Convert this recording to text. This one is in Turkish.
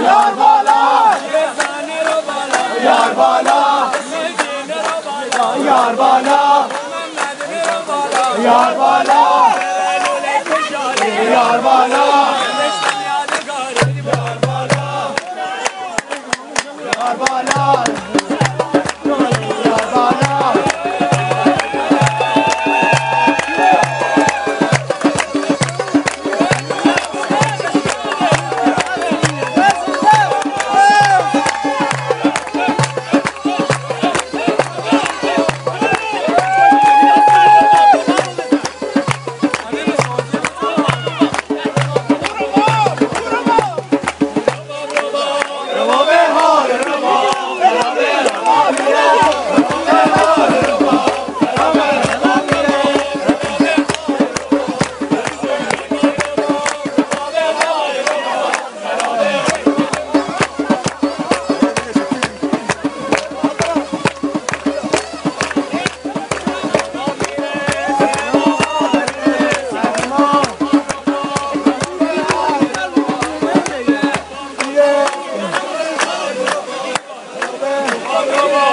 Yar bala Yar bala Yar bala Yar bala Yar bala Yar bala Come on.